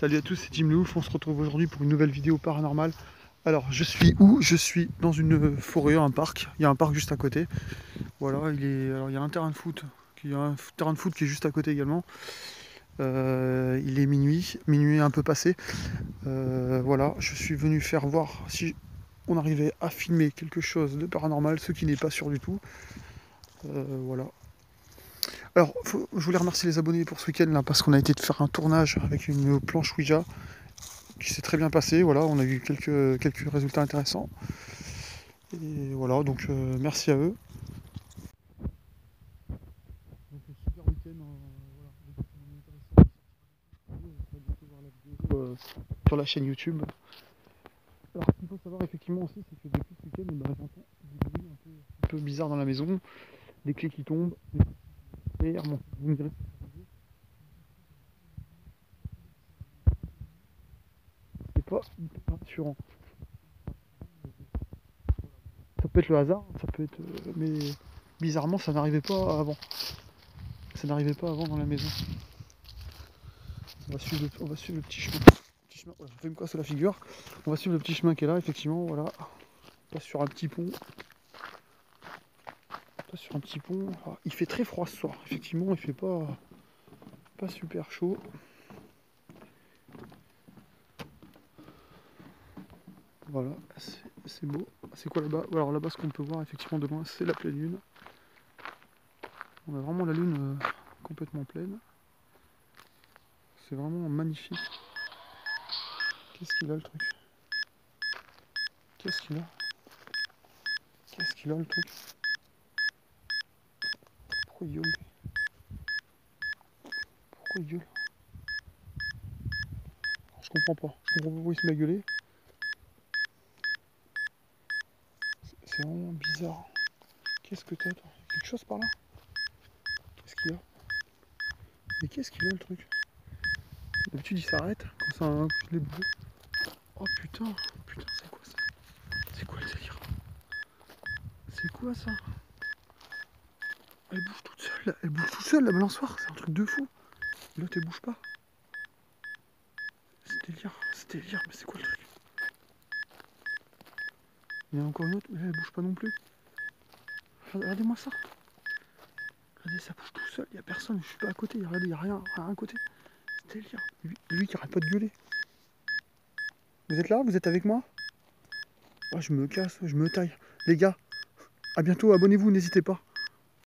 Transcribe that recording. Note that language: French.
Salut à tous, c'est Jim Louf. On se retrouve aujourd'hui pour une nouvelle vidéo paranormale. Alors, je suis où? Je suis dans une forêt, un parc. Il y a un parc juste à côté. Voilà, il, y a un terrain de foot. Il y a un terrain de foot qui est juste à côté également. Euh, il est minuit, minuit un peu passé. Euh, voilà, je suis venu faire voir si on arrivait à filmer quelque chose de paranormal, ce qui n'est pas sûr du tout. Euh, voilà, alors, je voulais remercier les abonnés pour ce week-end là parce qu'on a été de faire un tournage avec une planche Ouija qui s'est très bien passé. Voilà, on a eu quelques, résultats intéressants. Et voilà, donc euh, merci à eux. Sur la chaîne YouTube. Alors, ce qu'il faut savoir effectivement aussi, c'est que depuis ce week-end, bah, j'entends des bruits un peu bizarres dans la maison, des clés qui tombent. Vous me direz. C'est pas rassurant. Ça peut être le hasard, ça peut être. Euh, mais bizarrement, ça n'arrivait pas avant. Ça n'arrivait pas avant dans la maison. On va suivre le, va suivre le petit chemin. Petit chemin. Voilà, casser la figure. On va suivre le petit chemin qui est là, effectivement. Voilà. On passe sur un petit pont sur un petit pont. Ah, il fait très froid ce soir, effectivement, il fait pas, pas super chaud. Voilà, c'est beau. C'est quoi là-bas? Alors là-bas, ce qu'on peut voir effectivement de loin, c'est la pleine lune. On a vraiment la lune euh, complètement pleine. C'est vraiment magnifique. Qu'est-ce qu'il a le truc? Qu'est-ce qu'il a? Qu'est-ce qu'il a le truc? Pourquoi gueule Pourquoi il gueule Je comprends pas. Je comprends pas pourquoi il se met à gueuler. C'est vraiment bizarre. Qu'est-ce que t'as toi? Quelque chose par là? Qu'est-ce qu'il y a? Mais qu'est-ce qu'il a le truc? D'habitude il s'arrête quand ça un coup de Oh putain. Putain c'est quoi ça? C'est quoi le délire? C'est quoi ça? Elle bouge toute elle bouge toute seule la balançoire, c'est un truc de fou. L'autre elle bouge pas. C'est délire, c'est délire, mais c'est quoi le truc? Il y en a encore une autre, mais elle bouge pas non plus. Regardez-moi ça. Regardez, ça bouge tout seul, il n'y a personne, je suis pas à côté, regardez, il n'y a rien, rien à côté. C'est délire. Lui, lui qui arrête pas de gueuler. Vous êtes là? Vous êtes avec moi? Oh, Je me casse, je me taille. Les gars, à bientôt, abonnez-vous, n'hésitez pas.